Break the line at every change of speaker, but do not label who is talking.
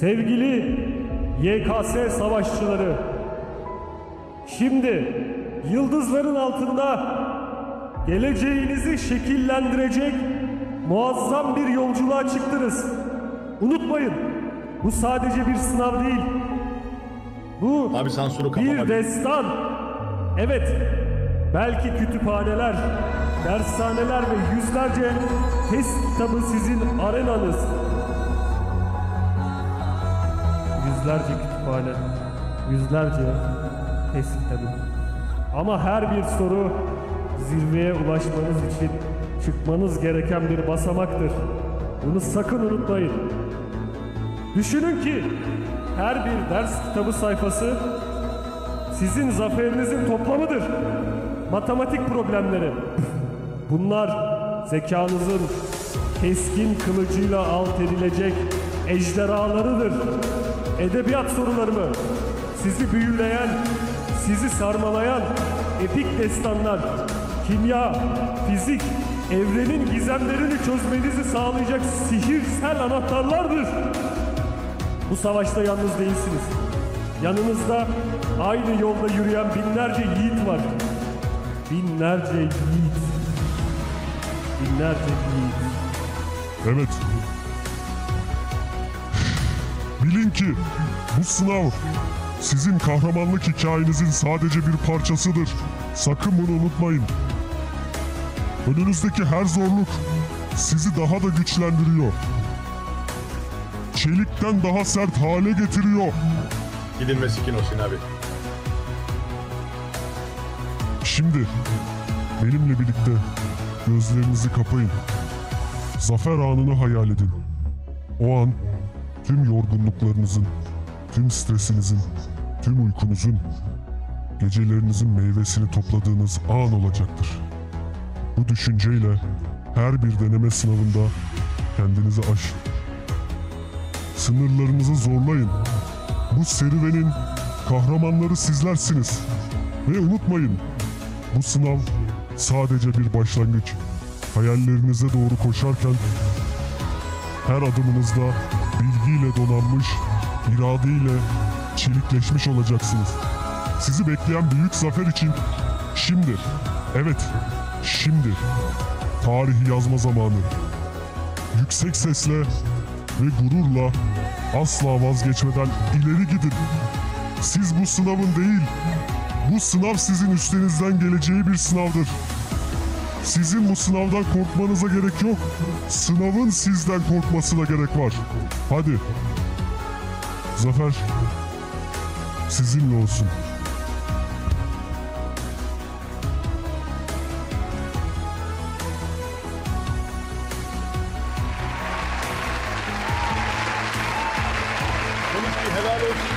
Sevgili YKS savaşçıları, şimdi yıldızların altında geleceğinizi şekillendirecek muazzam bir yolculuğa çıktınız. Unutmayın, bu sadece bir sınav değil. Bu
Abi sansürü
bir destan. Evet, belki kütüphaneler, dershaneler ve yüzlerce test kitabı sizin arenanız. Yüzlerce kütüphane, yüzlerce test kitabı. Ama her bir soru zirveye ulaşmanız için çıkmanız gereken bir basamaktır. Bunu sakın unutmayın. Düşünün ki her bir ders kitabı sayfası sizin zaferinizin toplamıdır. Matematik problemleri. Bunlar zekanızın keskin kılıcıyla alt edilecek ejderhalarıdır. Edebiyat soruları mı? Sizi büyüleyen, sizi sarmalayan epik destanlar, kimya, fizik, evrenin gizemlerini çözmenizi sağlayacak sihirsel anahtarlardır. Bu savaşta yalnız değilsiniz. Yanınızda aynı yolda yürüyen binlerce yiğit var. Binlerce yiğit. Binlerce yiğit.
Evet. Bilin ki bu sınav sizin kahramanlık hikayenizin sadece bir parçasıdır. Sakın bunu unutmayın. Önünüzdeki her zorluk sizi daha da güçlendiriyor. Çelikten daha sert hale getiriyor.
Gidin ve sikin o Sin abi.
Şimdi benimle birlikte gözlerinizi kapayın. Zafer anını hayal edin. O an tüm yorgunluklarınızın, tüm stresinizin, tüm uykunuzun, gecelerinizin meyvesini topladığınız an olacaktır. Bu düşünceyle her bir deneme sınavında kendinizi aşın. Sınırlarınızı zorlayın. Bu serüvenin kahramanları sizlersiniz. Ve unutmayın, bu sınav sadece bir başlangıç. Hayallerinize doğru koşarken her adımınızda bilgiyle donanmış, iradeyle çelikleşmiş olacaksınız. Sizi bekleyen büyük zafer için şimdi, evet şimdi tarihi yazma zamanı. Yüksek sesle ve gururla asla vazgeçmeden ileri gidin. Siz bu sınavın değil, bu sınav sizin üstünüzden geleceği bir sınavdır. Sizin bu sınavdan korkmanıza gerek yok. Sınavın sizden korkmasına gerek var. Hadi. Zafer. Sizinle olsun. Helal olsun.